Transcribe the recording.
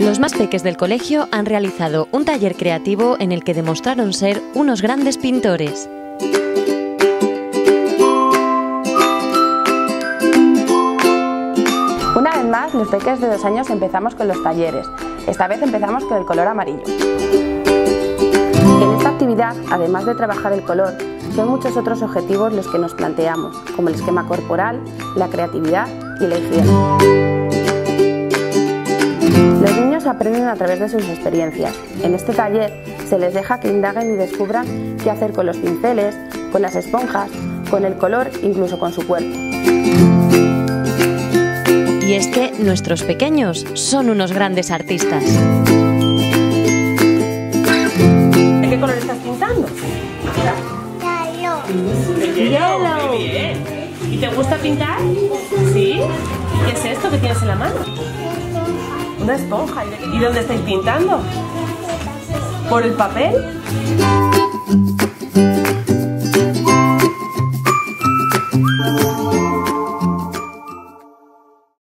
Los más peques del colegio han realizado un taller creativo en el que demostraron ser unos grandes pintores. Una vez más, los peques de dos años empezamos con los talleres. Esta vez empezamos con el color amarillo. En esta actividad, además de trabajar el color, son muchos otros objetivos los que nos planteamos, como el esquema corporal, la creatividad y la higiene. Los niños aprenden a través de sus experiencias. En este taller se les deja que indaguen y descubran qué hacer con los pinceles, con las esponjas, con el color, incluso con su cuerpo. Y es que nuestros pequeños son unos grandes artistas. Bien. ¿Y te gusta pintar? ¿Sí? ¿Qué es esto que tienes en la mano? Una esponja. ¿Y dónde estáis pintando? ¿Por el papel?